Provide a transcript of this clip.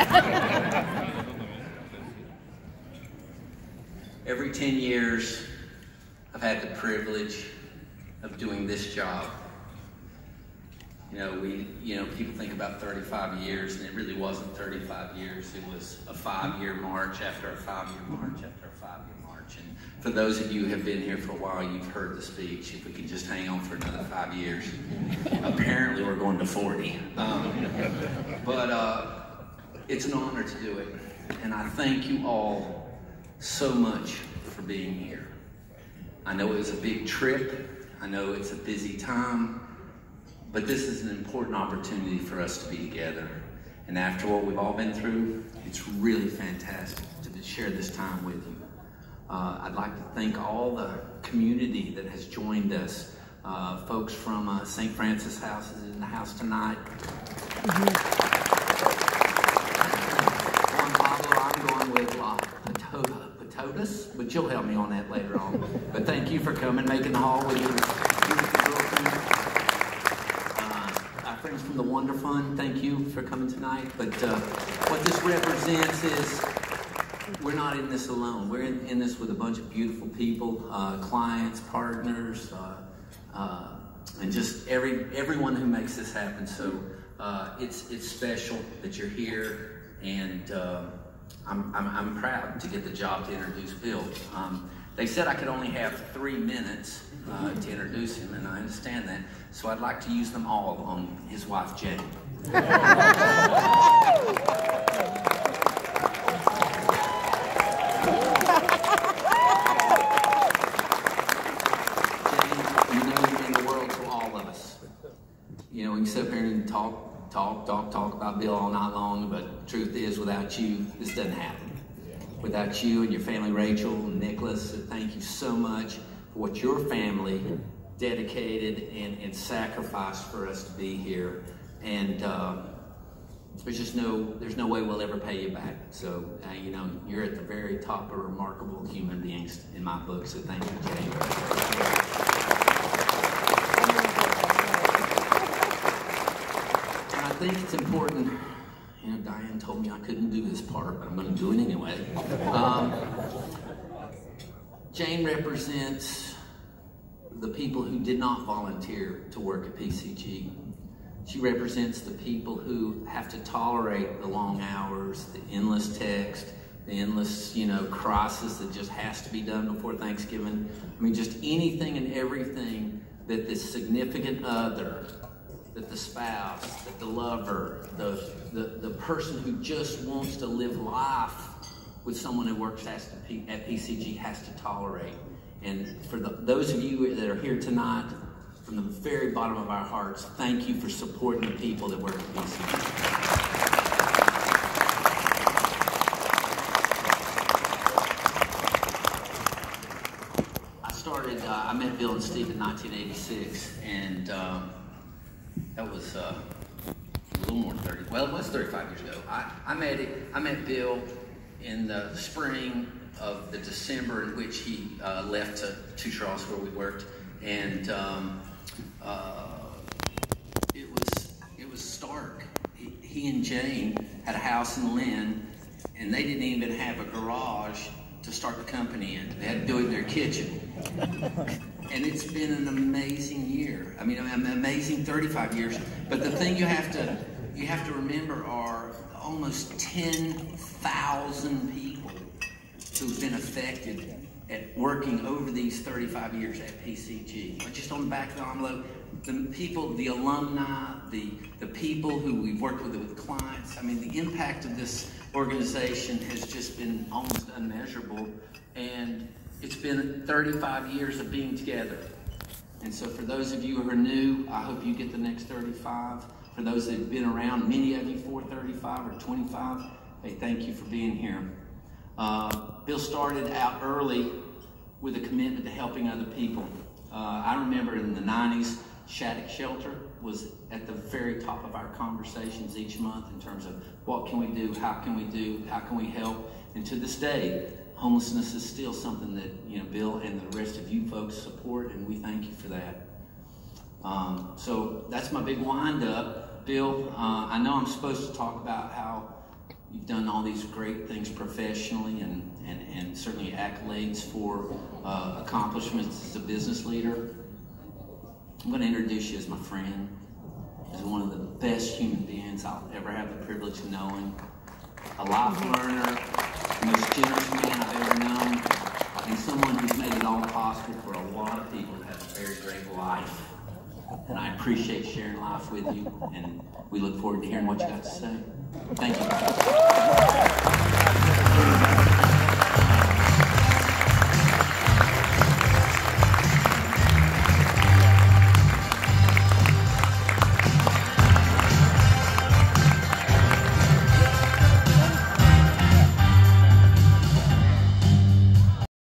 Every 10 years, I've had the privilege of doing this job. You know, we, you know, people think about 35 years, and it really wasn't 35 years. It was a five-year march after a five-year march after a five-year march. And for those of you who have been here for a while, you've heard the speech. If we can just hang on for another five years, apparently we're going to 40. Um, but uh, it's an honor to do it, and I thank you all so much for being here. I know it was a big trip. I know it's a busy time. But this is an important opportunity for us to be together. And after what we've all been through, it's really fantastic to share this time with you. Uh, I'd like to thank all the community that has joined us. Uh, folks from uh, St. Francis House is in the house tonight. Juan Pablo, I'm going with La Patotas, but you'll help me on that later on. But thank you for coming, making the hall with you friends from the Wonder Fund, thank you for coming tonight. But uh, what this represents is we're not in this alone. We're in, in this with a bunch of beautiful people, uh, clients, partners, uh, uh and just every everyone who makes this happen. So uh, it's it's special that you're here, and uh, I'm, I'm, I'm proud to get the job to introduce Bill. Um, they said I could only have three minutes uh, to introduce him, and I understand that. So I'd like to use them all on his wife, Jane. Jane, you know you mean the world to all of us. You know, we can sit here and talk, talk, talk, talk about Bill all night long, but the truth is, without you, this doesn't happen. Without you and your family, Rachel and Nicholas, thank you so much for what your family dedicated and, and sacrificed for us to be here. And um, there's just no, there's no way we'll ever pay you back. So, uh, you know, you're at the very top of remarkable human beings in my book. So thank you, Jay. I think it's important, told me I couldn't do this part, but I'm going to do it anyway. Um, Jane represents the people who did not volunteer to work at PCG. She represents the people who have to tolerate the long hours, the endless text, the endless, you know, crisis that just has to be done before Thanksgiving. I mean, just anything and everything that the significant other, that the spouse, that the lover, the, the, the person who just wants to live life with someone who works at PCG has to tolerate. And for the, those of you that are here tonight, from the very bottom of our hearts, thank you for supporting the people that work at PCG. I started, uh, I met Bill and Steve in 1986, and um, that was uh, a little more than 30, well, it was 35 years ago. I, I, met, I met Bill in the spring of the December in which he uh, left to Two Charles where we worked, and um, uh, it was it was stark. He, he, and Jane had a house in Lynn, and they didn't even have a garage to start the company in. They had to do it in their kitchen. and it's been an amazing year. I mean, an amazing 35 years. But the thing you have to you have to remember are almost 10,000 people who've been affected at working over these 35 years at PCG. Just on the back of the envelope, the people, the alumni, the, the people who we've worked with with clients. I mean, the impact of this organization has just been almost unmeasurable. And it's been 35 years of being together. And so for those of you who are new, I hope you get the next 35. For those that have been around, many of you 435 or 25, hey, thank you for being here. Uh, Bill started out early with a commitment to helping other people. Uh, I remember in the 90s, Shattuck Shelter was at the very top of our conversations each month in terms of what can we do, how can we do, how can we help. And to this day, homelessness is still something that you know Bill and the rest of you folks support, and we thank you for that. Um, so that's my big wind up. Bill, uh, I know I'm supposed to talk about how you've done all these great things professionally and, and, and certainly accolades for uh, accomplishments as a business leader. I'm going to introduce you as my friend, as one of the best human beings I'll ever have the privilege of knowing. A life learner, the most generous man I've ever known, and someone who's made it all possible for a lot of people to have a very great life. And I appreciate sharing life with you, and we look forward to hearing what you have to say. Thank you.